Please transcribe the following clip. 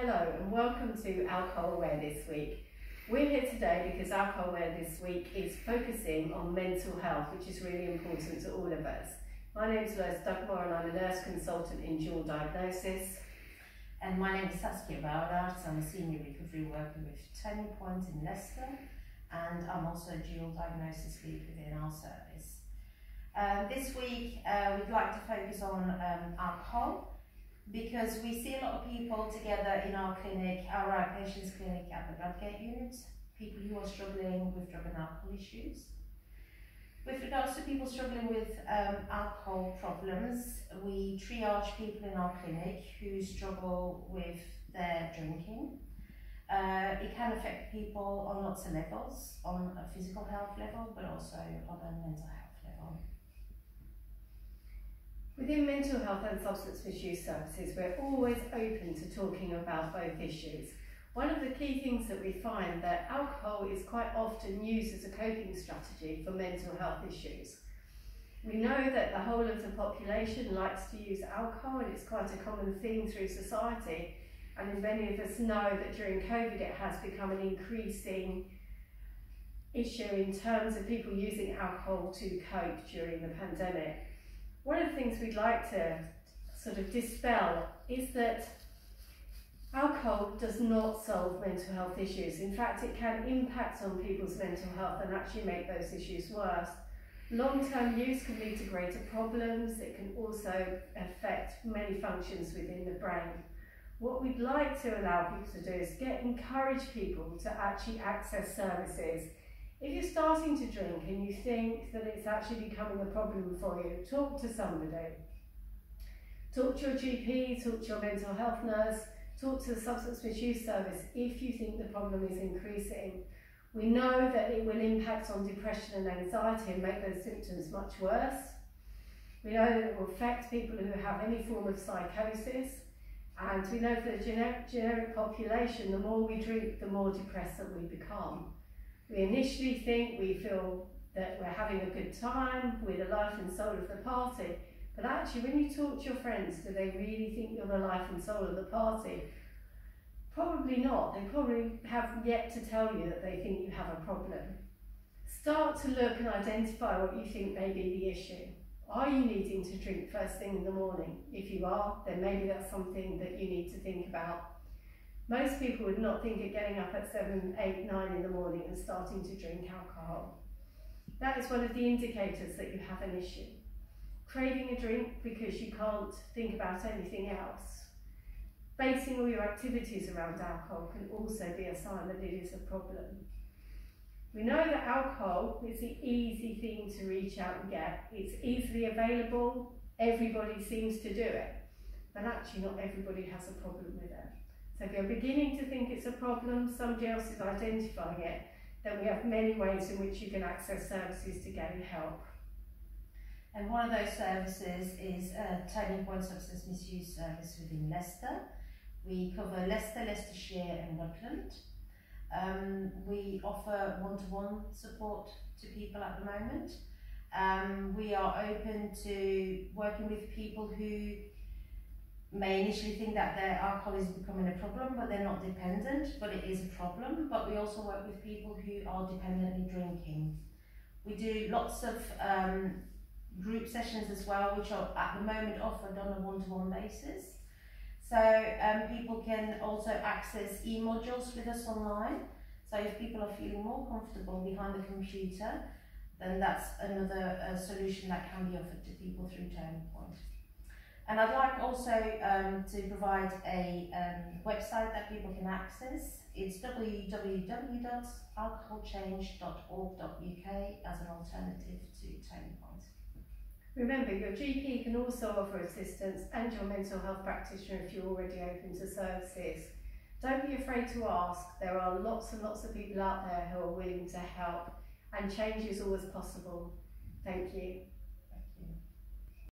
Hello and welcome to Alcohol Awareness Week. We're here today because Alcohol Awareness Week is focusing on mental health, which is really important to all of us. My name is Lois Dugmore and I'm a nurse consultant in dual diagnosis. And my name is Saskia Bauweraerts. I'm a senior recovery worker with Turning Point in Leicester and I'm also a dual diagnosis lead within our service. Uh, this week uh, we'd like to focus on um, alcohol because we see a lot of people together in our clinic, our outpatients clinic at the Bradgate unit, people who are struggling with drug and alcohol issues. With regards to people struggling with um, alcohol problems, we triage people in our clinic who struggle with their drinking. Uh, it can affect people on lots of levels, on a physical health level, but also on a mental health. Within mental health and substance misuse services, we're always open to talking about both issues. One of the key things that we find that alcohol is quite often used as a coping strategy for mental health issues. We know that the whole of the population likes to use alcohol and it's quite a common theme through society and many of us know that during COVID it has become an increasing issue in terms of people using alcohol to cope during the pandemic. One of the things we'd like to sort of dispel is that alcohol does not solve mental health issues. In fact, it can impact on people's mental health and actually make those issues worse. Long-term use can lead to greater problems. It can also affect many functions within the brain. What we'd like to allow people to do is get encourage people to actually access services if you're starting to drink and you think that it's actually becoming a problem for you, talk to somebody. Talk to your GP, talk to your mental health nurse, talk to the substance misuse service if you think the problem is increasing. We know that it will impact on depression and anxiety and make those symptoms much worse. We know that it will affect people who have any form of psychosis. And we know for the generic, generic population, the more we drink, the more depressed that we become. We initially think we feel that we're having a good time, we're the life and soul of the party, but actually when you talk to your friends, do they really think you're the life and soul of the party? Probably not. They probably have yet to tell you that they think you have a problem. Start to look and identify what you think may be the issue. Are you needing to drink first thing in the morning? If you are, then maybe that's something that you need to think about most people would not think of getting up at 7, 8, 9 in the morning and starting to drink alcohol. That is one of the indicators that you have an issue. Craving a drink because you can't think about anything else. Basing all your activities around alcohol can also be a sign that it is a problem. We know that alcohol is the easy thing to reach out and get. It's easily available, everybody seems to do it, but actually not everybody has a problem with it. So if you're beginning to think it's a problem, somebody else is identifying it, then we have many ways in which you can access services to gain help. And one of those services is a Turning Point Substance Misuse Service within Leicester. We cover Leicester, Leicestershire and Rutland. Um, we offer one-to-one -one support to people at the moment. Um, we are open to working with people who may initially think that their alcohol is becoming a problem, but they're not dependent, but it is a problem. But we also work with people who are dependently drinking. We do lots of um, group sessions as well, which are at the moment offered on a one-to-one -one basis. So um, people can also access e-modules with us online. So if people are feeling more comfortable behind the computer, then that's another uh, solution that can be offered to people through Turning Point. And I'd like also um, to provide a um, website that people can access. It's www.alcoholchange.org.uk as an alternative to Turning Point. Remember, your GP can also offer assistance and your mental health practitioner if you're already open to services. Don't be afraid to ask. There are lots and lots of people out there who are willing to help and change is always possible. Thank you.